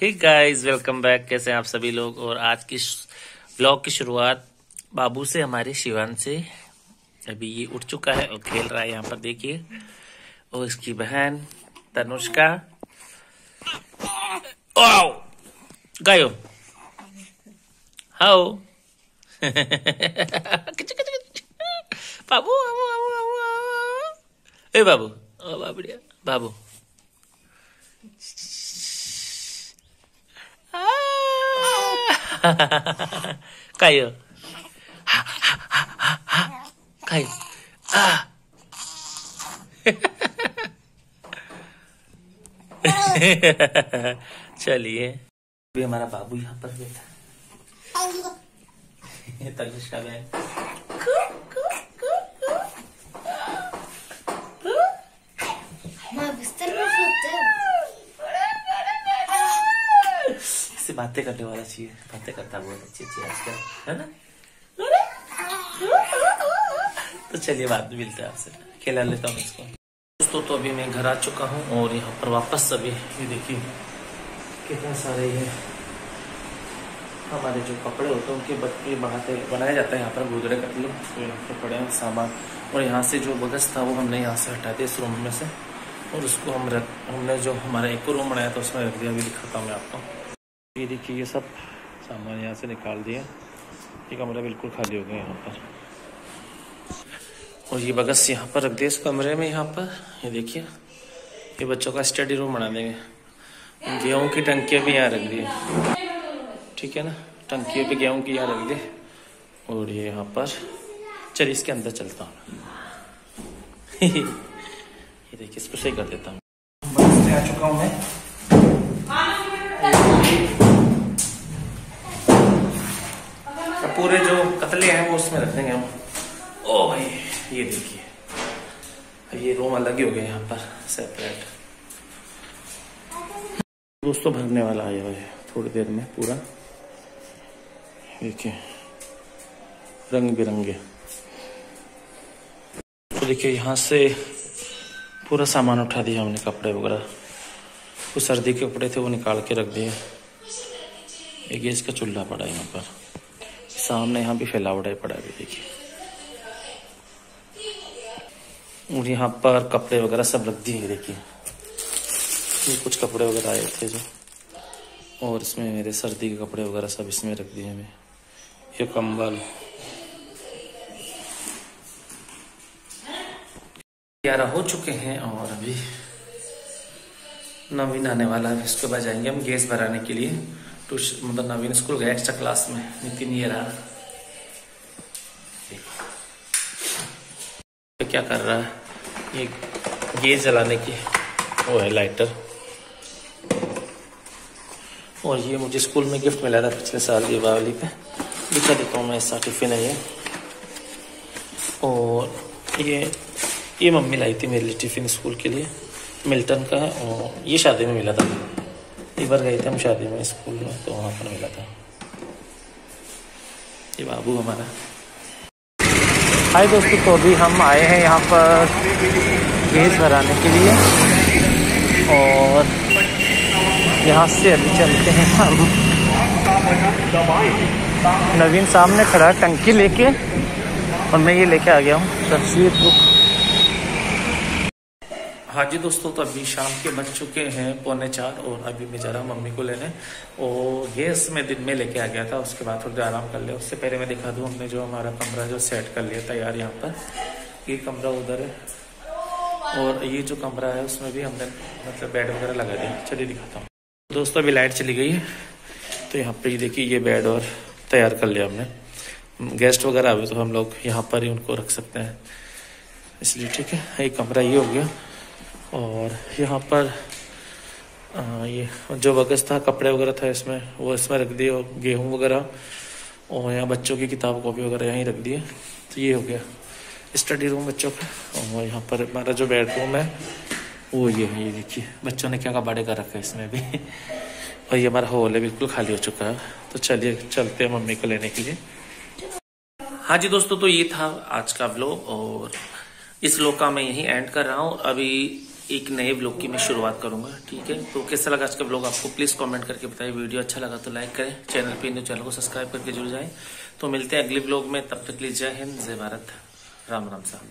Hey guys welcome back कैसे हैं आप सभी लोग? और आज की ब्लॉग की शुरुआत बाबू से, हमारे शिवान से। अभी ये उठ चुका है और खेल रहा है यहाँ पर, देखिए। और इसकी बहन, तनुष्का। आओ गायो। हाओ। बाबू बाबू बाबू बाबू बाबू। ओ बाबुड़िया, बाबू। चलिए। अभी हमारा बाबू यहाँ पर बैठा तनिष का मैं बिस्तर सोते हैं। बातें करने वाला चाहिए। बातें करता बहुत अच्छी अच्छी आजकल, है ना? तो चलिए बाद में मिलते हैं आपसे। खेला लेता हूँ इसको। दोस्तों तो अभी मैं घर आ चुका हूँ और यहाँ पर वापस अभी, ये देखिए, कितने सारे ये हमारे जो कपड़े होते हैं, उनके बच्चे बनाते बनाया जाता है यहाँ पर, गुजरे कपड़े तो यहाँ पर पड़े हैं सामान। और यहाँ से जो बगस था, वो हमने यहाँ से हटा दिया इस रूम में से। और उसको हम रख हमने जो हमारा एक रूम बनाया था, उसमें रख दिया। अभी दिखाता हूँ मैं आपको। ये देखिए ये सब सामान यहाँ से निकाल दिया ये कमरा बिल्कुल खाली हो गया यहाँ पर। और ये बगस यहाँ पर रख दिया इस कमरे में यहाँ पर। ये देखिए ये बच्चों का स्टडी रूम बना देंगे। गेहूँ की टंकियाँ भी यहाँ रख दी। ठीक है ना? टंकियों पे गेहूँ की यहाँ रख दी। और ये यहाँ पर चलिए इसके अंदर चलता हूँ। ये देखिए इसको सही कर देता हूँ। आ चुका हूँ मैं। अब पूरे जो कतले हैं वो उसमें रख देंगे हम। ओ भाई, ये देखिए। ये रूम अलग ही हो गया यहाँ पर सेपरेट दोस्तों, भरने वाला आया हुआ है थोड़ी देर में पूरा। देखिए, रंग बिरंगे। तो देखिए, यहाँ से पूरा सामान उठा दिया हमने, कपड़े वगैरह। कुछ सर्दी के कपड़े थे, वो निकाल के रख दिए। एक गैस का चूल्हा पड़ा यहाँ पर। सामने यहाँ भी फैला हुआ पड़ा है देखिए। और यहाँ पर कपड़े वगैरह सब रख दिए देखिए। कुछ कपड़े वगैरह आए थे जो। और इसमें मेरे सर्दी के कपड़े वगैरह सब इसमें रख दिए मैं। ये कंबल। ग्यारह हो चुके हैं और अभी नवीन आने वाला है। इसके बाद जाएँगे हम गैस भराने के लिए। ट्यूशन मतलब नवीन स्कूल गया एक्स्ट्रा क्लास में, नितिन ये रहा। तो क्या कर रहा है? ये गैस जलाने की। वो है लाइटर और ये मुझे स्कूल में गिफ्ट मिला था पिछले साल दीपावली पे। दिखा देता हूँ मैं ऐसा टिफ़िन है ये। और ये ये मम्मी लाई थी मेरे लिए टिफ़िन स्कूल के लिए। मिल्टन का है और ये शादी में मिला था। एक बार गए थे हम शादी में स्कूल में तो वहाँ पर मिला था। ये बाबू हमारा। हाय दोस्तों तो अभी हम आए हैं यहाँ पर गैस भराने के लिए। और यहाँ से अभी चलते हैं हम। नवीन सामने खड़ा टंकी लेके और मैं ये लेके आ गया हूँ। तस्वीर बुक। हाँ जी दोस्तों तो अभी शाम के बज चुके हैं, पौने चार, और अभी मैं जा रहा हूँ मम्मी को लेने। और गैस में दिन में लेके आ गया था, उसके बाद थोड़ी आराम कर लिया उससे पहले मैं दिखा दूँ, हमने जो हमारा कमरा जो सेट कर लिया तैयार यहाँ पर, ये कमरा उधर है। और ये जो कमरा है, उसमें भी हमने मतलब बेड वगैरह लगा दिया। चलिए दिखाता हूँ। दोस्तों, अभी लाइट चली गई है। तो यहाँ पे ये देखिए, ये बेड और तैयार कर लिया हमने। गेस्ट वगैरह आवे तो हम लोग यहाँ पर ही उनको रख सकते हैं। इसलिए ठीक है, ये कमरा ये हो गया। और यहाँ पर आ, ये जो बगस था कपड़े वगैरह था इसमें वो इसमें रख दिए गेहूँ वगैरह और यहाँ बच्चों की किताब कॉपी वगैरह यहीं रख दिए। तो ये हो गया स्टडी रूम बच्चों का। और यहाँ पर हमारा जो बेडरूम है वो ये है ये देखिए बच्चों ने क्या कबाड़े कर रखा है इसमें भी। और ये हमारा हॉल है बिल्कुल खाली हो चुका है। तो चलिए चलते हैं मम्मी को लेने के लिए। हाँ जी दोस्तों तो ये था आज का ब्लॉग और इस व्लॉग का मैं यहीं एंड कर रहा हूँ। अभी एक नए ब्लॉग की मैं शुरुआत करूँगा, ठीक है? तो कैसा लगा आज का ब्लॉग आपको? प्लीज़ कमेंट करके बताइए। वीडियो अच्छा लगा तो लाइक करें। चैनल पे चैनल को सब्सक्राइब करके जुड़ जाए। तो मिलते हैं अगले ब्लॉग में। तब तक लीजिए जय हिंद, जय भारत। राम राम साहब।